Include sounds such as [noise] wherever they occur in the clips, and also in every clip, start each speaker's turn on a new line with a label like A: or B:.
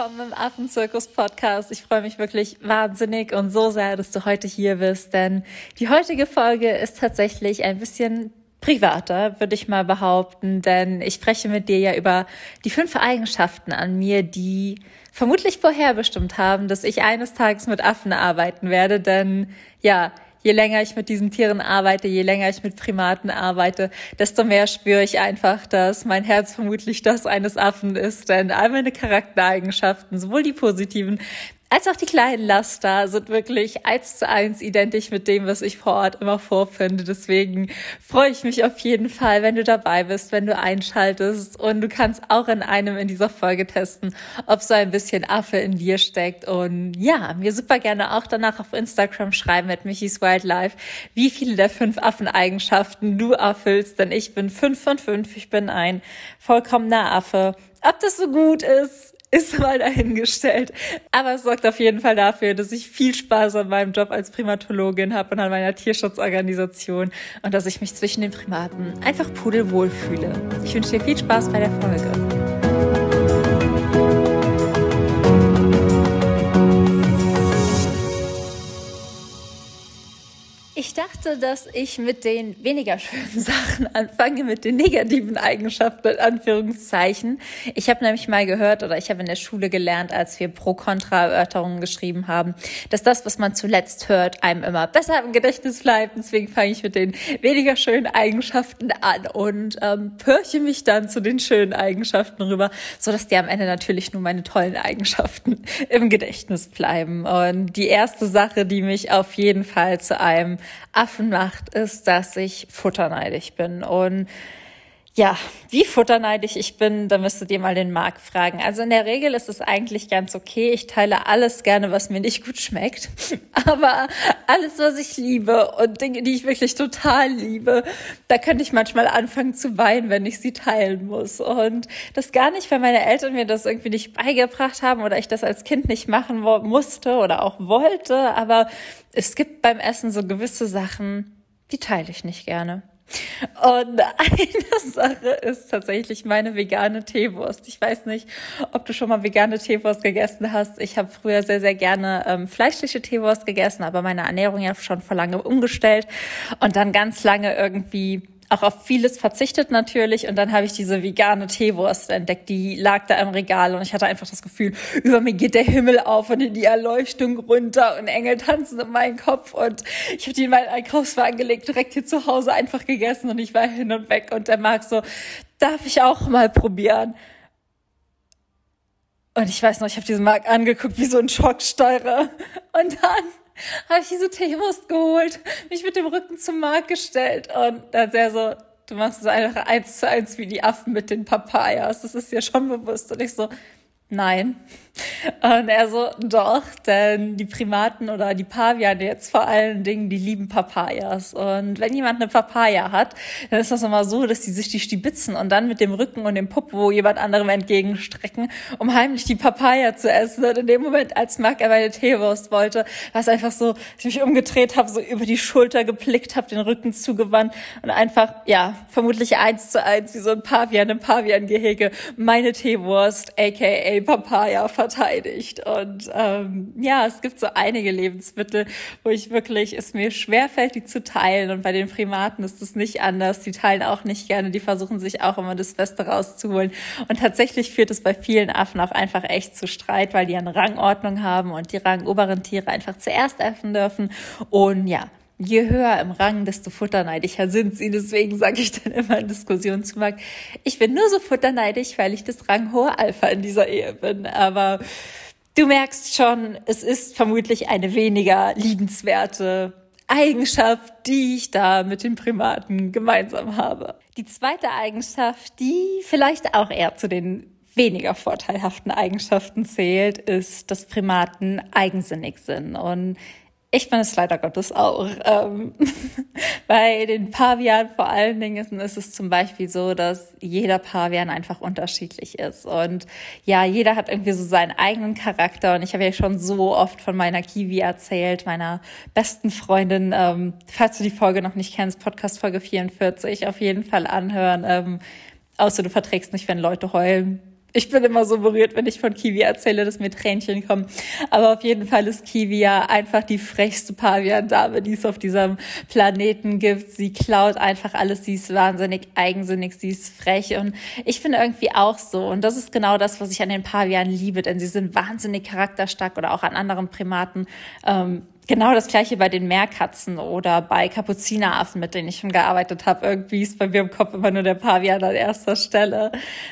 A: willkommen im Affenzirkus-Podcast. Ich freue mich wirklich wahnsinnig und so sehr, dass du heute hier bist, denn die heutige Folge ist tatsächlich ein bisschen privater, würde ich mal behaupten, denn ich spreche mit dir ja über die fünf Eigenschaften an mir, die vermutlich vorherbestimmt haben, dass ich eines Tages mit Affen arbeiten werde, denn ja, je länger ich mit diesen Tieren arbeite, je länger ich mit Primaten arbeite, desto mehr spüre ich einfach, dass mein Herz vermutlich das eines Affen ist. Denn all meine Charaktereigenschaften, sowohl die positiven als auch die kleinen Laster sind wirklich eins zu eins identisch mit dem, was ich vor Ort immer vorfinde. Deswegen freue ich mich auf jeden Fall, wenn du dabei bist, wenn du einschaltest und du kannst auch in einem in dieser Folge testen, ob so ein bisschen Affe in dir steckt. Und ja, mir super gerne auch danach auf Instagram schreiben mit Michis Wildlife, wie viele der fünf Affeneigenschaften du erfüllst, denn ich bin fünf von fünf. Ich bin ein vollkommener Affe. Ob das so gut ist, ist mal dahingestellt. Aber es sorgt auf jeden Fall dafür, dass ich viel Spaß an meinem Job als Primatologin habe und an meiner Tierschutzorganisation und dass ich mich zwischen den Primaten einfach pudelwohl fühle. Ich wünsche dir viel Spaß bei der Folge. Ich dachte, dass ich mit den weniger schönen [laughs] Sachen anfange, mit den negativen Eigenschaften in Anführungszeichen. Ich habe nämlich mal gehört oder ich habe in der Schule gelernt, als wir Pro-Kontra-Erörterungen geschrieben haben, dass das, was man zuletzt hört, einem immer besser im Gedächtnis bleibt. Deswegen fange ich mit den weniger schönen Eigenschaften an und ähm, pörche mich dann zu den schönen Eigenschaften rüber, so dass die am Ende natürlich nur meine tollen Eigenschaften im Gedächtnis bleiben. Und die erste Sache, die mich auf jeden Fall zu einem Affen macht, ist, dass ich futterneidig bin. Und ja, wie futterneidig ich bin, da müsstet ihr mal den Marc fragen. Also in der Regel ist es eigentlich ganz okay. Ich teile alles gerne, was mir nicht gut schmeckt. [laughs] Aber alles, was ich liebe und Dinge, die ich wirklich total liebe, da könnte ich manchmal anfangen zu weinen, wenn ich sie teilen muss. Und das gar nicht, weil meine Eltern mir das irgendwie nicht beigebracht haben oder ich das als Kind nicht machen musste oder auch wollte. Aber es gibt beim Essen so gewisse Sachen, die teile ich nicht gerne. Und eine [laughs] Sache ist tatsächlich meine vegane Teewurst. Ich weiß nicht, ob du schon mal vegane Teewurst gegessen hast. Ich habe früher sehr, sehr gerne ähm, fleischliche Teewurst gegessen, aber meine Ernährung ja schon vor lange umgestellt und dann ganz lange irgendwie auch auf vieles verzichtet natürlich. Und dann habe ich diese vegane Teewurst entdeckt, die lag da im Regal und ich hatte einfach das Gefühl, über mir geht der Himmel auf und in die Erleuchtung runter und Engel tanzen in meinen Kopf. Und ich habe die in meinen Einkaufswagen gelegt, direkt hier zu Hause einfach gegessen und ich war hin und weg. Und der Marc so, darf ich auch mal probieren? Und ich weiß noch, ich habe diesen Marc angeguckt wie so ein Schocksteurer. Und dann habe ich diese Teewurst geholt, mich mit dem Rücken zum Markt gestellt und dann sehr so, du machst es einfach eins zu eins wie die Affen mit den Papayas, das ist dir schon bewusst. Und ich so, nein. Und er so, doch, denn die Primaten oder die Paviane jetzt vor allen Dingen, die lieben Papayas. Und wenn jemand eine Papaya hat, dann ist das immer so, dass die sich die stibitzen und dann mit dem Rücken und dem Popo jemand anderem entgegenstrecken, um heimlich die Papaya zu essen. Und in dem Moment, als Mark er meine Teewurst wollte, war es einfach so, dass ich mich umgedreht habe, so über die Schulter geblickt habe, den Rücken zugewandt und einfach, ja, vermutlich eins zu eins, wie so ein Pavian im Pavian-Gehege, meine Teewurst, aka Papaya, verteidigt. Und ähm, ja, es gibt so einige Lebensmittel, wo ich wirklich, es mir schwerfällt, die zu teilen. Und bei den Primaten ist es nicht anders. Die teilen auch nicht gerne. Die versuchen sich auch immer das Beste rauszuholen. Und tatsächlich führt es bei vielen Affen auch einfach echt zu Streit, weil die eine Rangordnung haben und die rangoberen Tiere einfach zuerst essen dürfen. Und ja, je höher im Rang, desto futterneidiger sind sie. Deswegen sage ich dann immer in Diskussionen zu Marc, ich bin nur so futterneidig, weil ich das ranghohe Alpha in dieser Ehe bin. Aber du merkst schon, es ist vermutlich eine weniger liebenswerte Eigenschaft, die ich da mit den Primaten gemeinsam habe. Die zweite Eigenschaft, die vielleicht auch eher zu den weniger vorteilhaften Eigenschaften zählt, ist, dass Primaten eigensinnig sind. Und ich bin es leider Gottes auch. Ähm, [laughs] bei den Pavianen vor allen Dingen ist, ist, es zum Beispiel so, dass jeder Pavian einfach unterschiedlich ist. Und ja, jeder hat irgendwie so seinen eigenen Charakter. Und ich habe ja schon so oft von meiner Kiwi erzählt, meiner besten Freundin. Ähm, falls du die Folge noch nicht kennst, Podcast Folge 44, auf jeden Fall anhören. Ähm, außer du verträgst nicht, wenn Leute heulen ich bin immer so berührt, wenn ich von Kiwi erzähle, dass mir Tränchen kommen. Aber auf jeden Fall ist Kiwi ja einfach die frechste Pavian-Dame, die es auf diesem Planeten gibt. Sie klaut einfach alles. Sie ist wahnsinnig eigensinnig. Sie ist frech. Und ich finde irgendwie auch so. Und das ist genau das, was ich an den Pavianen liebe, denn sie sind wahnsinnig charakterstark oder auch an anderen Primaten. Ähm, Genau das gleiche bei den Meerkatzen oder bei Kapuzineraffen, mit denen ich schon gearbeitet habe. Irgendwie ist bei mir im Kopf immer nur der Pavian an erster Stelle.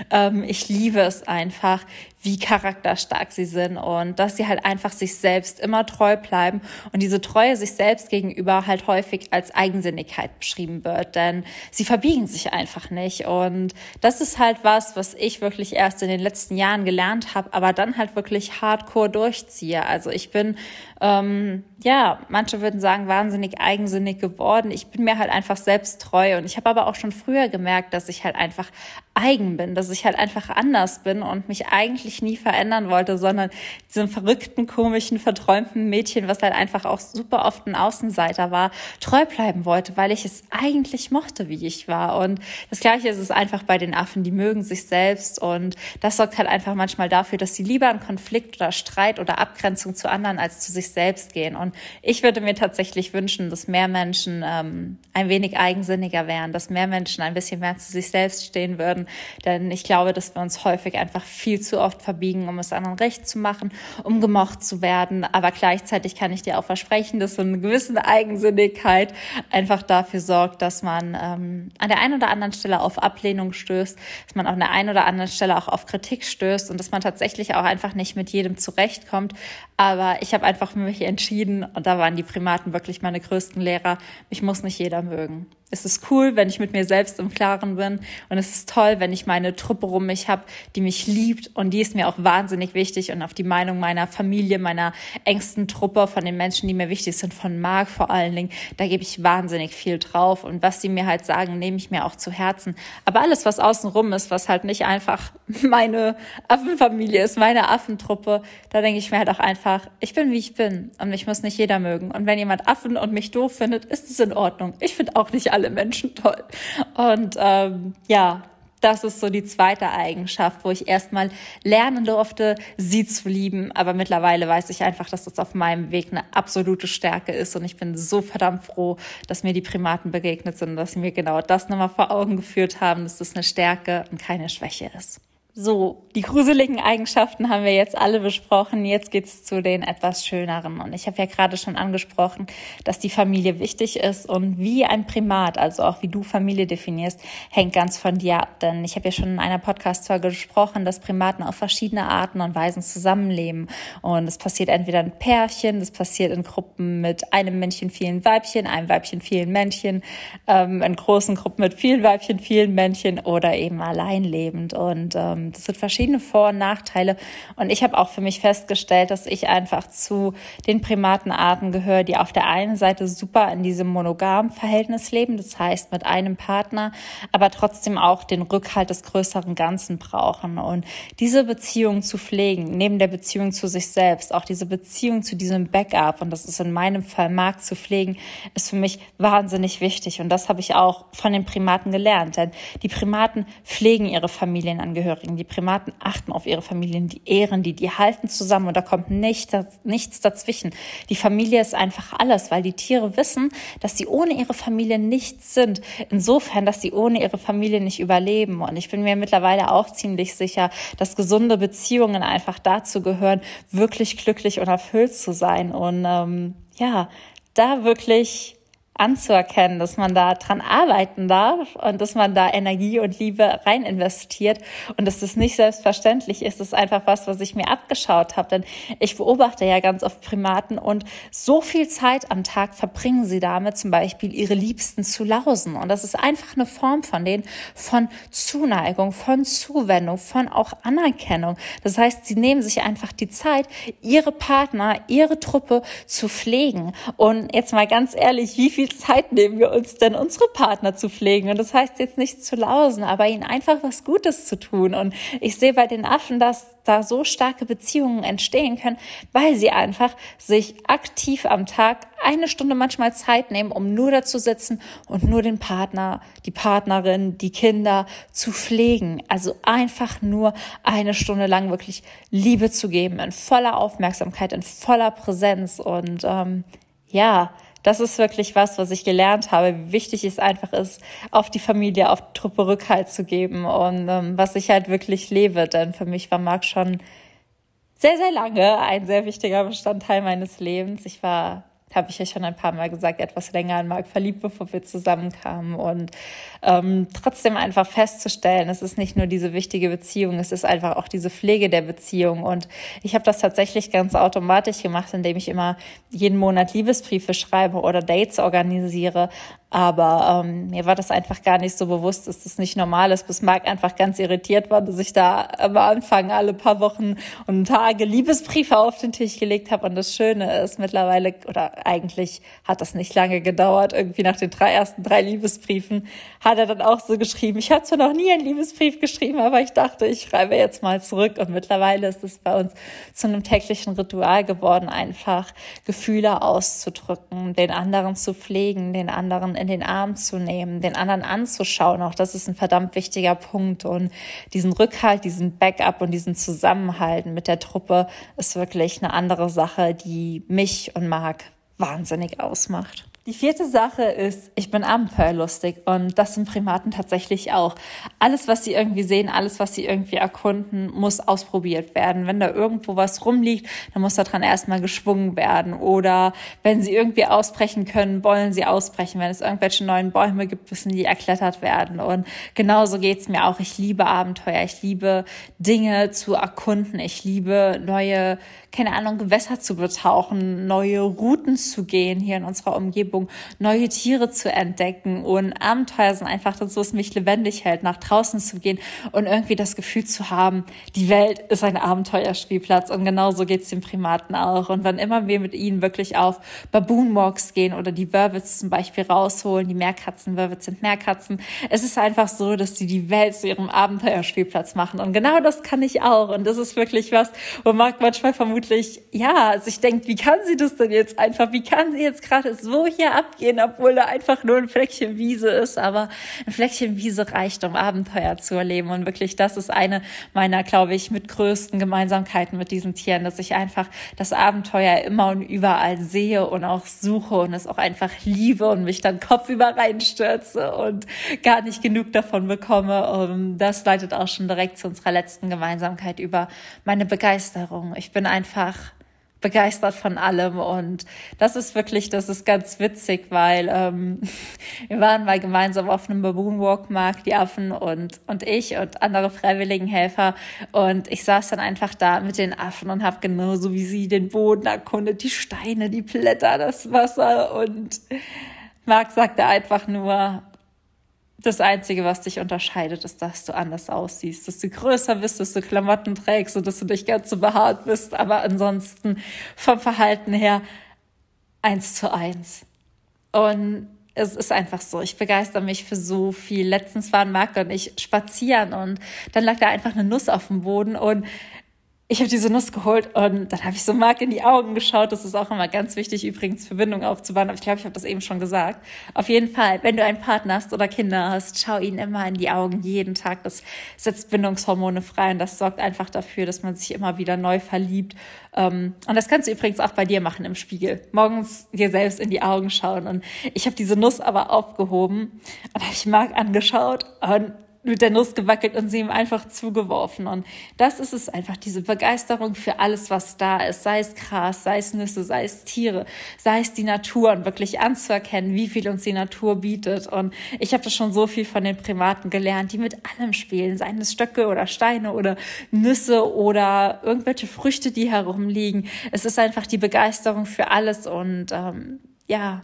A: Ähm, ich liebe es einfach, wie charakterstark sie sind und dass sie halt einfach sich selbst immer treu bleiben und diese Treue sich selbst gegenüber halt häufig als Eigensinnigkeit beschrieben wird, denn sie verbiegen sich einfach nicht und das ist halt was, was ich wirklich erst in den letzten Jahren gelernt habe, aber dann halt wirklich hardcore durchziehe. Also ich bin ähm, ja, manche würden sagen, wahnsinnig eigensinnig geworden. Ich bin mir halt einfach selbst treu und ich habe aber auch schon früher gemerkt, dass ich halt einfach eigen bin, dass ich halt einfach anders bin und mich eigentlich nie verändern wollte, sondern diesem verrückten, komischen, verträumten Mädchen, was halt einfach auch super oft ein Außenseiter war, treu bleiben wollte, weil ich es eigentlich mochte, wie ich war. Und das Gleiche ist es einfach bei den Affen, die mögen sich selbst und das sorgt halt einfach manchmal dafür, dass sie lieber in Konflikt oder Streit oder Abgrenzung zu anderen als zu sich selbst gehen. Und ich würde mir tatsächlich wünschen, dass mehr Menschen ähm, ein wenig eigensinniger wären, dass mehr Menschen ein bisschen mehr zu sich selbst stehen würden denn ich glaube, dass wir uns häufig einfach viel zu oft verbiegen, um es anderen recht zu machen, um gemocht zu werden. Aber gleichzeitig kann ich dir auch versprechen, dass so eine gewisse Eigensinnigkeit einfach dafür sorgt, dass man ähm, an der einen oder anderen Stelle auf Ablehnung stößt, dass man an der einen oder anderen Stelle auch auf Kritik stößt und dass man tatsächlich auch einfach nicht mit jedem zurechtkommt. Aber ich habe einfach für mich entschieden, und da waren die Primaten wirklich meine größten Lehrer, mich muss nicht jeder mögen. Es ist cool, wenn ich mit mir selbst im Klaren bin. Und es ist toll, wenn ich meine Truppe rum mich habe, die mich liebt. Und die ist mir auch wahnsinnig wichtig. Und auf die Meinung meiner Familie, meiner engsten Truppe, von den Menschen, die mir wichtig sind, von Marc vor allen Dingen, da gebe ich wahnsinnig viel drauf. Und was sie mir halt sagen, nehme ich mir auch zu Herzen. Aber alles, was außenrum ist, was halt nicht einfach meine Affenfamilie ist, meine Affentruppe, da denke ich mir halt auch einfach, ich bin wie ich bin und mich muss nicht jeder mögen und wenn jemand Affen und mich doof findet, ist es in Ordnung. Ich finde auch nicht alle Menschen toll. Und ähm, ja, das ist so die zweite Eigenschaft, wo ich erstmal lernen durfte, sie zu lieben. Aber mittlerweile weiß ich einfach, dass das auf meinem Weg eine absolute Stärke ist. Und ich bin so verdammt froh, dass mir die Primaten begegnet sind und dass sie mir genau das nochmal vor Augen geführt haben, dass das eine Stärke und keine Schwäche ist. So, die gruseligen Eigenschaften haben wir jetzt alle besprochen. Jetzt geht's zu den etwas schöneren. Und ich habe ja gerade schon angesprochen, dass die Familie wichtig ist und wie ein Primat, also auch wie du Familie definierst, hängt ganz von dir ab. Denn ich habe ja schon in einer Podcast-Folge gesprochen, dass Primaten auf verschiedene Arten und Weisen zusammenleben. Und es passiert entweder in Pärchen, das passiert in Gruppen mit einem Männchen, vielen Weibchen, einem Weibchen, vielen Männchen, ähm, in großen Gruppen mit vielen Weibchen, vielen Männchen oder eben allein lebend. Und ähm, das sind verschiedene Vor- und Nachteile. Und ich habe auch für mich festgestellt, dass ich einfach zu den Primatenarten gehöre, die auf der einen Seite super in diesem monogamen Verhältnis leben, das heißt mit einem Partner, aber trotzdem auch den Rückhalt des größeren Ganzen brauchen. Und diese Beziehung zu pflegen, neben der Beziehung zu sich selbst, auch diese Beziehung zu diesem Backup, und das ist in meinem Fall Markt zu pflegen, ist für mich wahnsinnig wichtig. Und das habe ich auch von den Primaten gelernt. Denn die Primaten pflegen ihre Familienangehörigen. Die Primaten achten auf ihre Familien, die ehren die, die halten zusammen und da kommt nicht, nichts dazwischen. Die Familie ist einfach alles, weil die Tiere wissen, dass sie ohne ihre Familie nichts sind. Insofern, dass sie ohne ihre Familie nicht überleben. Und ich bin mir mittlerweile auch ziemlich sicher, dass gesunde Beziehungen einfach dazu gehören, wirklich glücklich und erfüllt zu sein. Und ähm, ja, da wirklich anzuerkennen, dass man da dran arbeiten darf und dass man da Energie und Liebe rein investiert und dass das nicht selbstverständlich ist. Das ist einfach was, was ich mir abgeschaut habe, denn ich beobachte ja ganz oft Primaten und so viel Zeit am Tag verbringen sie damit, zum Beispiel ihre Liebsten zu lausen und das ist einfach eine Form von denen von Zuneigung, von Zuwendung, von auch Anerkennung. Das heißt, sie nehmen sich einfach die Zeit, ihre Partner, ihre Truppe zu pflegen und jetzt mal ganz ehrlich, wie viel viel Zeit nehmen wir uns denn, unsere Partner zu pflegen? Und das heißt jetzt nicht zu lausen, aber ihnen einfach was Gutes zu tun. Und ich sehe bei den Affen, dass da so starke Beziehungen entstehen können, weil sie einfach sich aktiv am Tag eine Stunde manchmal Zeit nehmen, um nur da zu sitzen und nur den Partner, die Partnerin, die Kinder zu pflegen. Also einfach nur eine Stunde lang wirklich Liebe zu geben, in voller Aufmerksamkeit, in voller Präsenz. Und ähm, ja, das ist wirklich was, was ich gelernt habe, wie wichtig es einfach ist, auf die Familie, auf die Truppe Rückhalt zu geben und ähm, was ich halt wirklich lebe. Denn für mich war Marc schon sehr, sehr lange ein sehr wichtiger Bestandteil meines Lebens. Ich war habe ich ja schon ein paar Mal gesagt, etwas länger an Marc verliebt, bevor wir zusammenkamen. Und ähm, trotzdem einfach festzustellen, es ist nicht nur diese wichtige Beziehung, es ist einfach auch diese Pflege der Beziehung. Und ich habe das tatsächlich ganz automatisch gemacht, indem ich immer jeden Monat Liebesbriefe schreibe oder Dates organisiere. Aber ähm, mir war das einfach gar nicht so bewusst, dass das nicht normal ist, bis Marc einfach ganz irritiert war, dass ich da am Anfang alle paar Wochen und Tage Liebesbriefe auf den Tisch gelegt habe. Und das Schöne ist mittlerweile, oder eigentlich hat das nicht lange gedauert, irgendwie nach den drei ersten drei Liebesbriefen hat er dann auch so geschrieben. Ich habe zwar noch nie einen Liebesbrief geschrieben, aber ich dachte, ich schreibe jetzt mal zurück. Und mittlerweile ist es bei uns zu einem täglichen Ritual geworden, einfach Gefühle auszudrücken, den anderen zu pflegen, den anderen in den Arm zu nehmen, den anderen anzuschauen. Auch das ist ein verdammt wichtiger Punkt. Und diesen Rückhalt, diesen Backup und diesen Zusammenhalten mit der Truppe ist wirklich eine andere Sache, die mich und Marc wahnsinnig ausmacht. Die vierte Sache ist, ich bin abenteuerlustig und das sind Primaten tatsächlich auch. Alles, was sie irgendwie sehen, alles, was sie irgendwie erkunden, muss ausprobiert werden. Wenn da irgendwo was rumliegt, dann muss daran erstmal geschwungen werden. Oder wenn sie irgendwie ausbrechen können, wollen sie ausbrechen. Wenn es irgendwelche neuen Bäume gibt, müssen die erklettert werden. Und genauso geht's mir auch. Ich liebe Abenteuer. Ich liebe Dinge zu erkunden. Ich liebe neue keine Ahnung, Gewässer zu betauchen, neue Routen zu gehen hier in unserer Umgebung, neue Tiere zu entdecken und Abenteuer sind einfach das, was mich lebendig hält, nach draußen zu gehen und irgendwie das Gefühl zu haben, die Welt ist ein Abenteuerspielplatz. Und genauso geht's den Primaten auch. Und wann immer wir mit ihnen wirklich auf Baboon Walks gehen oder die Wörwitz zum Beispiel rausholen, die Meerkatzen, Wörwitz sind Meerkatzen, es ist einfach so, dass sie die Welt zu ihrem Abenteuerspielplatz machen. Und genau das kann ich auch. Und das ist wirklich was, wo Marc manchmal vermutlich, ja, sich denkt, wie kann sie das denn jetzt einfach, wie kann sie jetzt gerade so hier abgehen, obwohl da einfach nur ein Fleckchen Wiese ist, aber ein Fleckchen Wiese reicht, um Abenteuer zu erleben und wirklich, das ist eine meiner, glaube ich, mit größten Gemeinsamkeiten mit diesen Tieren, dass ich einfach das Abenteuer immer und überall sehe und auch suche und es auch einfach liebe und mich dann kopfüber reinstürze und gar nicht genug davon bekomme. Und das leitet auch schon direkt zu unserer letzten Gemeinsamkeit über meine Begeisterung. Ich bin einfach begeistert von allem. Und das ist wirklich, das ist ganz witzig, weil ähm, [laughs] wir waren mal gemeinsam auf einem Baboon Walk Markt, die Affen und und ich und andere freiwilligen Helfer und ich saß dann einfach da mit den Affen und habe genauso wie sie den Boden erkundet, die Steine, die Blätter, das Wasser. Und Marc sagte einfach nur, das Einzige, was dich unterscheidet, ist, dass du anders aussiehst, dass du größer bist, dass du Klamotten trägst und dass du nicht ganz so behaart bist, aber ansonsten vom Verhalten her eins zu eins. Und es ist einfach so, ich begeister mich für so viel. Letztens waren Marc und ich spazieren und dann lag da einfach eine Nuss auf dem Boden und ich habe diese Nuss geholt und dann habe ich so Marc in die Augen geschaut. Das ist auch immer ganz wichtig, übrigens Verbindung aufzubauen. Aber ich glaube, ich habe das eben schon gesagt. Auf jeden Fall, wenn du einen Partner hast oder Kinder hast, schau ihnen immer in die Augen jeden Tag. Das setzt Bindungshormone frei und das sorgt einfach dafür, dass man sich immer wieder neu verliebt. Ähm, und das kannst du übrigens auch bei dir machen im Spiegel. Morgens dir selbst in die Augen schauen. Und ich habe diese Nuss aber aufgehoben und habe ich Marc angeschaut und mit der Nuss gewackelt und sie ihm einfach zugeworfen. Und das ist es einfach, diese Begeisterung für alles, was da ist, sei es Gras, sei es Nüsse, sei es Tiere, sei es die Natur und wirklich anzuerkennen, wie viel uns die Natur bietet. Und ich habe das schon so viel von den Primaten gelernt, die mit allem spielen, seien es Stöcke oder Steine oder Nüsse oder irgendwelche Früchte, die herumliegen. Es ist einfach die Begeisterung für alles und ähm, ja,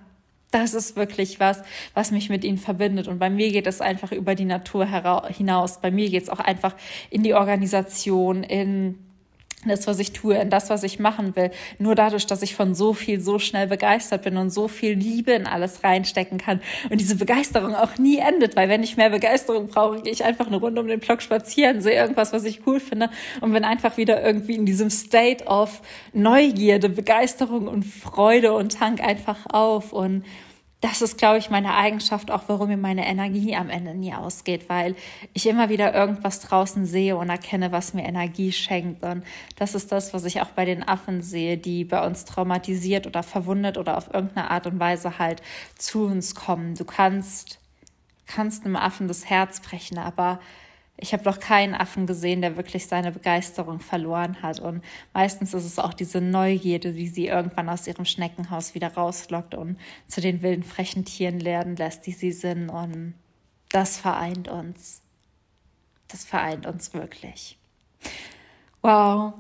A: das ist wirklich was, was mich mit ihnen verbindet. Und bei mir geht es einfach über die Natur hinaus. Bei mir geht es auch einfach in die Organisation, in das, was ich tue, in das, was ich machen will. Nur dadurch, dass ich von so viel so schnell begeistert bin und so viel Liebe in alles reinstecken kann und diese Begeisterung auch nie endet, weil wenn ich mehr Begeisterung brauche, gehe ich einfach eine Runde um den Block spazieren, sehe irgendwas, was ich cool finde und bin einfach wieder irgendwie in diesem State of Neugierde, Begeisterung und Freude und tank einfach auf und das ist, glaube ich, meine Eigenschaft, auch warum mir meine Energie am Ende nie ausgeht, weil ich immer wieder irgendwas draußen sehe und erkenne, was mir Energie schenkt. Und das ist das, was ich auch bei den Affen sehe, die bei uns traumatisiert oder verwundet oder auf irgendeine Art und Weise halt zu uns kommen. Du kannst, kannst einem Affen das Herz brechen, aber ich habe noch keinen Affen gesehen, der wirklich seine Begeisterung verloren hat. Und meistens ist es auch diese Neugierde, die sie irgendwann aus ihrem Schneckenhaus wieder rauslockt und zu den wilden, frechen Tieren lernen lässt, die sie sind. Und das vereint uns. Das vereint uns wirklich. Wow,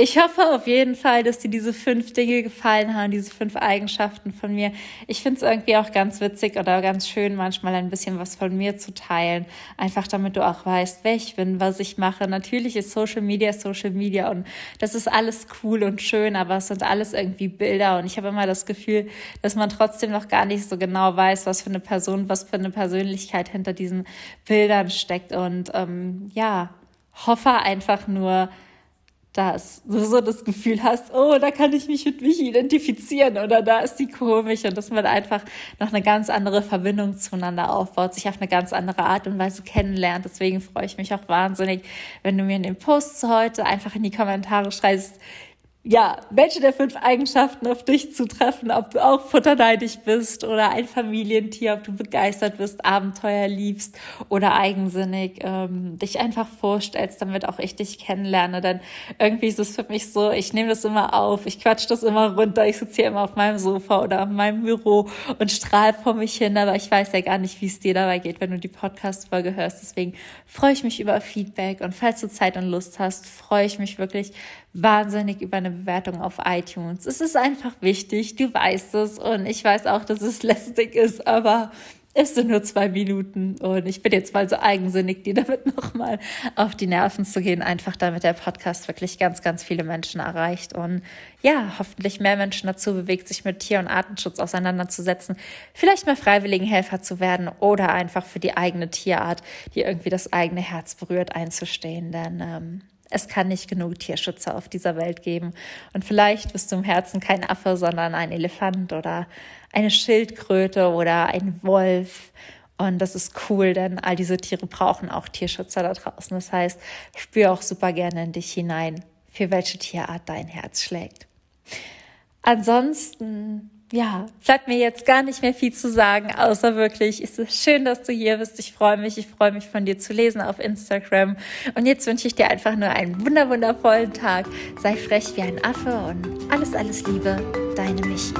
A: ich hoffe auf jeden Fall, dass dir diese fünf Dinge gefallen haben, diese fünf Eigenschaften von mir. Ich finde es irgendwie auch ganz witzig oder ganz schön, manchmal ein bisschen was von mir zu teilen. Einfach damit du auch weißt, wer ich bin, was ich mache. Natürlich ist Social Media Social Media und das ist alles cool und schön, aber es sind alles irgendwie Bilder und ich habe immer das Gefühl, dass man trotzdem noch gar nicht so genau weiß, was für eine Person, was für eine Persönlichkeit hinter diesen Bildern steckt. Und ähm, ja, hoffe einfach nur, dass du so das Gefühl hast, oh, da kann ich mich mit mich identifizieren oder da ist die komisch und dass man einfach noch eine ganz andere Verbindung zueinander aufbaut, sich auf eine ganz andere Art und Weise kennenlernt. Deswegen freue ich mich auch wahnsinnig, wenn du mir in den Posts heute einfach in die Kommentare schreibst, ja, welche der fünf Eigenschaften auf dich zutreffen, ob du auch futterneidig bist oder ein Familientier, ob du begeistert bist, Abenteuer liebst oder eigensinnig, ähm, dich einfach vorstellst, damit auch ich dich kennenlerne. Denn irgendwie ist es für mich so, ich nehme das immer auf, ich quatsch das immer runter, ich sitze hier immer auf meinem Sofa oder in meinem Büro und strahle vor mich hin, aber ich weiß ja gar nicht, wie es dir dabei geht, wenn du die Podcast-Folge hörst. Deswegen freue ich mich über Feedback und falls du Zeit und Lust hast, freue ich mich wirklich wahnsinnig über eine Bewertung auf iTunes. Es ist einfach wichtig, du weißt es. Und ich weiß auch, dass es [laughs] lästig ist, aber es sind nur zwei Minuten. Und ich bin jetzt mal so eigensinnig, dir damit [laughs] nochmal auf die Nerven zu gehen, einfach damit der Podcast wirklich ganz, ganz viele Menschen erreicht. Und ja, hoffentlich mehr Menschen dazu bewegt, sich mit Tier- und Artenschutz auseinanderzusetzen, vielleicht mal freiwilligen Helfer zu werden oder einfach für die eigene Tierart, die irgendwie das eigene Herz berührt, einzustehen, denn ähm, es kann nicht genug Tierschützer auf dieser Welt geben. Und vielleicht bist du im Herzen kein Affe, sondern ein Elefant oder eine Schildkröte oder ein Wolf. Und das ist cool, denn all diese Tiere brauchen auch Tierschützer da draußen. Das heißt, spür auch super gerne in dich hinein, für welche Tierart dein Herz schlägt. Ansonsten ja, bleibt mir jetzt gar nicht mehr viel zu sagen, außer wirklich, es ist schön, dass du hier bist. Ich freue mich, ich freue mich von dir zu lesen auf Instagram. Und jetzt wünsche ich dir einfach nur einen wunder wundervollen Tag. Sei frech wie ein Affe und alles, alles Liebe, deine Michi.